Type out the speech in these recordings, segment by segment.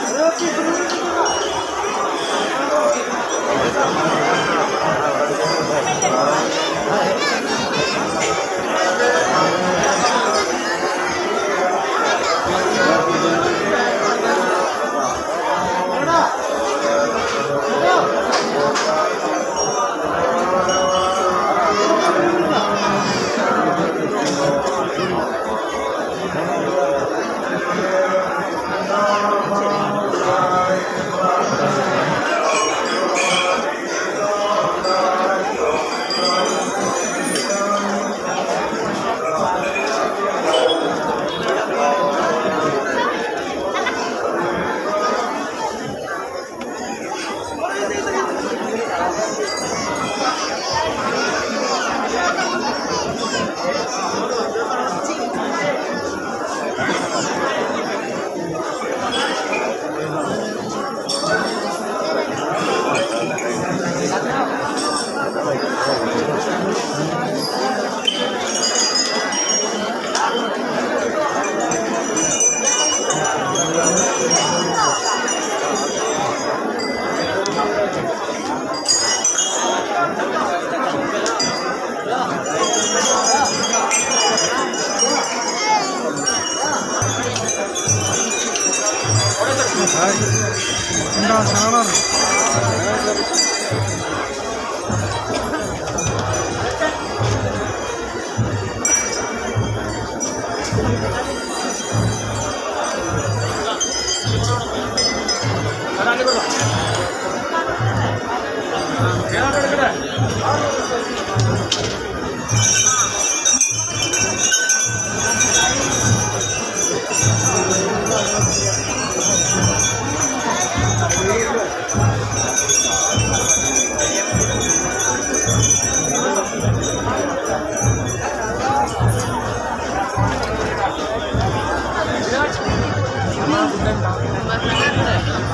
Okay, ഉണ്ടാ ശാണാണ് Yeah, I'm going to get it.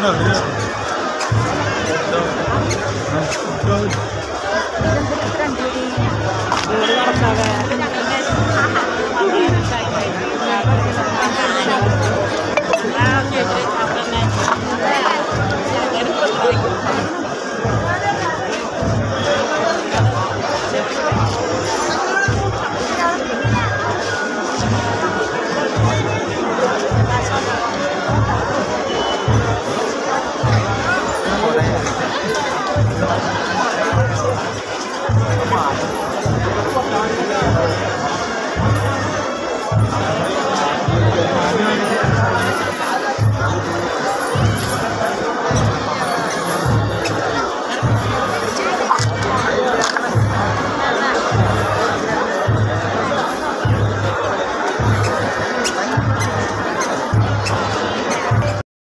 Não, não. Não.